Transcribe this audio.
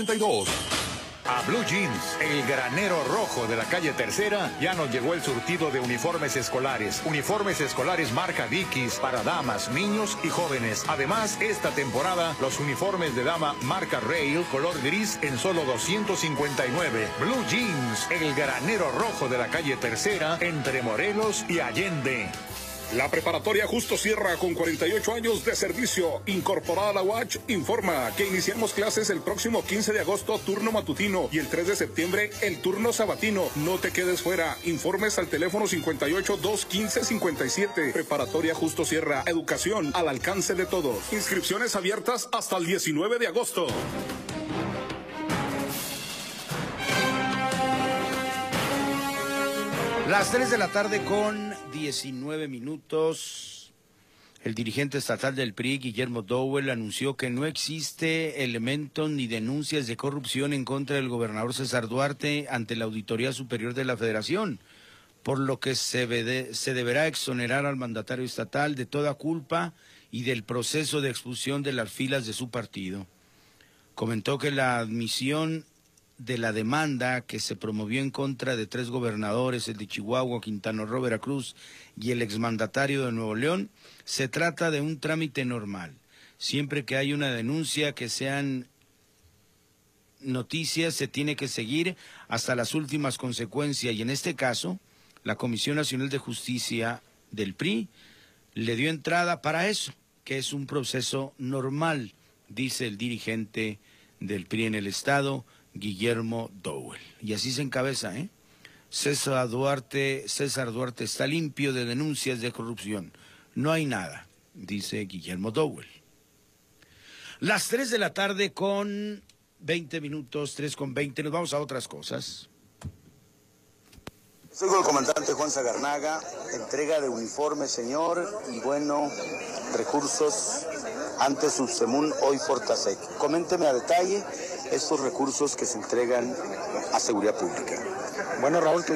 82. A Blue Jeans, el granero rojo de la calle Tercera, ya nos llegó el surtido de uniformes escolares. Uniformes escolares marca Dickies para damas, niños y jóvenes. Además, esta temporada, los uniformes de dama marca Rail, color gris, en solo 259. Blue Jeans, el granero rojo de la calle Tercera, entre Morelos y Allende. La preparatoria Justo Sierra con 48 años de servicio incorporada a la Watch informa que iniciamos clases el próximo 15 de agosto turno matutino y el 3 de septiembre el turno sabatino. No te quedes fuera. Informes al teléfono 58 215 57. Preparatoria Justo Sierra. Educación al alcance de todos. Inscripciones abiertas hasta el 19 de agosto. Las 3 de la tarde con 19 minutos. El dirigente estatal del PRI, Guillermo Dowell, anunció que no existe elementos ni denuncias de corrupción en contra del gobernador César Duarte ante la Auditoría Superior de la Federación, por lo que se, se deberá exonerar al mandatario estatal de toda culpa y del proceso de expulsión de las filas de su partido. Comentó que la admisión de la demanda que se promovió en contra de tres gobernadores, el de Chihuahua, Quintana Roo, Veracruz y el exmandatario de Nuevo León, se trata de un trámite normal. Siempre que hay una denuncia que sean noticias, se tiene que seguir hasta las últimas consecuencias. Y en este caso, la Comisión Nacional de Justicia del PRI le dio entrada para eso, que es un proceso normal, dice el dirigente del PRI en el Estado, Guillermo Dowell. Y así se encabeza, ¿eh? César Duarte, César Duarte está limpio de denuncias de corrupción. No hay nada, dice Guillermo Dowell. Las 3 de la tarde con 20 minutos, 3 con 20, nos vamos a otras cosas. Soy el comandante Juan Zagarnaga, entrega de uniforme, señor, y bueno, recursos ante Subsemun hoy Fortasec. Coménteme a detalle estos recursos que se entregan a seguridad pública. Bueno, Raúl,